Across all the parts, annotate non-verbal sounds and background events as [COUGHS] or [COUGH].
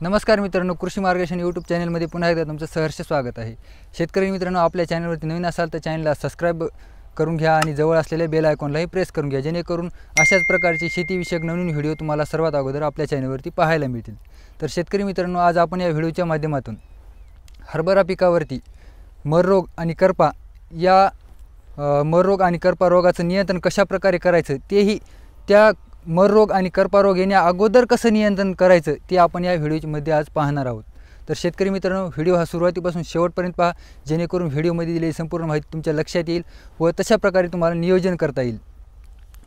नमस्कार मित्रांनो कृषी मार्गदर्शन यूट्यूब चॅनलमध्ये पुन्हा एकदा तुमचं सहर्ष स्वागत आहे. शेतकरी मित्रांनो आपल्या चॅनलवरती नवीन असाल तर चॅनलला सबस्क्राईब करून घ्या आणि जवळ असलेल्या बेल आयकॉनलाही प्रेस करून घ्या जेणेकरून अशाच प्रकारचे शेतीविषयक नवीन व्हिडिओ तुम्हाला सर्वात अगोदर आपल्या चॅनलवरती पाहायला मिळतील. तर शेतकरी मित्रांनो आज आपण या व्हिडिओच्या माध्यमातून हरभरा पिकावरती मररोग आणि करपा या मररोग आणि करपा रोगाचं नियंत्रण कशाप्रकारे करायचं तेही त्या मररोग आणि कर्पारोग येण्या अगोदर कसं नियंत्रण करायचं ते आपण या व्हिडिओमध्ये आज पाहणार आहोत. तर शेतकरी मित्रांनो व्हिडिओ हा सुरुवातीपासून शेवटपर्यंत पहा जेणेकरून व्हिडिओमध्ये दिलेली संपूर्ण माहिती तुमच्या लक्षात येईल व तशा प्रकारे तुम्हाला नियोजन करता येईल.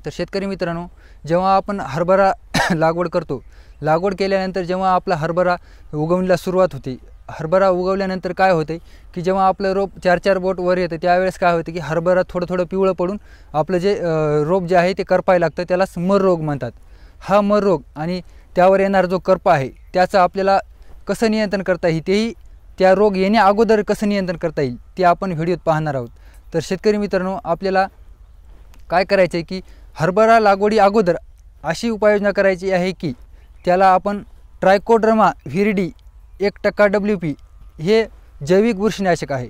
तर शेतकरी मित्रांनो जेव्हा आपण हरभरा [COUGHS] लागवड करतो लागवड केल्यानंतर जेव्हा आपला हरभरा उगवणीला सुरुवात होते हरभरा उगवल्यानंतर काय होते की जेव्हा आपलं रोप चार चार बोट वर येतं त्यावेळेस काय होतं की हरभरा थोडं थोडं पिवळं पडून आपलं जे रोप जे आहे ते करपायला लागतं त्यालाच मर रोग म्हणतात. हा मर रोग आणि त्यावर येणारा जो करपा आहे त्याचं आपल्याला कसं नियंत्रण करता येईल तेही त्या रोग येण्या अगोदर कसं नियंत्रण करता येईल ते आपण व्हिडिओत पाहणार आहोत. तर शेतकरी मित्रांनो आपल्याला काय करायचं आहे की हरभरा लागवडी अगोदर अशी उपाययोजना करायची आहे की त्याला आपण ट्रायकोड्रमा व्हिरिडी एक टक्का डब्ल्यू पी हे जैविक बुरशीनाशक आहे.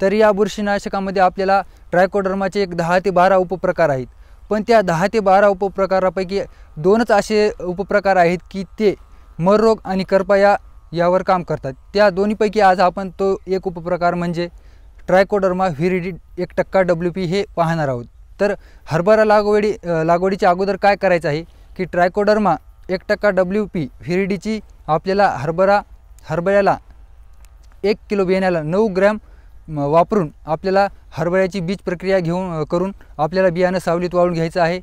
तर या बुरशीनाशकामध्ये आपल्याला ट्रायकोडर्माचे एक दहा ते बारा उपप्रकार आहेत. पण त्या दहा ते बारा उपप्रकारापैकी दोनच असे उपप्रकार आहेत की ते मररोग आणि करपाया यावर काम करतात. त्या दोन्हीपैकी आज आपण तो एक उपप्रकार म्हणजे ट्रायकोडर्मा व्हिरिडी एक टक्का डब्ल्यू पी हे पाहणार आहोत. तर हरभरा लागवडी लागवडीच्या अगोदर काय करायचं आहे की ट्रायकोडर्मा एक टक्का डब्ल्यू पी व्हिरिडीची आपल्याला हरभरा हरभऱ्याला एक किलो बियाण्याला नऊ ग्रॅम वापरून आपल्याला हरभऱ्याची बीज प्रक्रिया घेऊन करून आपल्याला बियाणं सावलीत वाळून घ्यायचं आहे.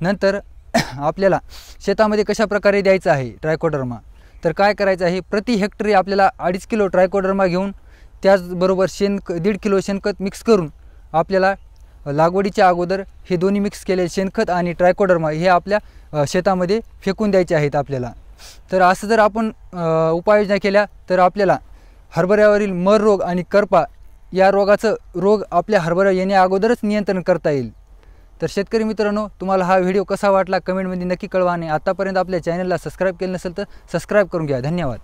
नंतर [CLEARS THROAT] आपल्याला शेतामध्ये कशा प्रकारे द्यायचं आहे ट्रायकोडर्मा? तर काय करायचं आहे? प्रति हेक्टरी आपल्याला अडीच किलो ट्रायकोडर्मा घेऊन त्याचबरोबर शेण दीड किलो शेणखत मिक्स करून आपल्याला लागवडीच्या अगोदर हे दोन्ही मिक्स केलेले शेणखत आणि ट्रायकोडर्मा हे आपल्या शेतामध्ये फेकून द्यायचे आहेत आपल्याला. तर असं जर आपण उपाययोजना केल्या तर आपल्याला हरभऱ्यावरील मर रोग आणि करपा या रोगाचं रोग आपल्या हरभरा येण्या अगोदरच नियंत्रण करता येईल. तर शेतकरी मित्रांनो तुम्हाला हा व्हिडिओ कसा वाटला कमेंटमध्ये नक्की कळवा आणि आतापर्यंत आपल्या चॅनलला सबस्क्राईब केलं नसेल तर सबस्क्राईब करून घ्या. धन्यवाद.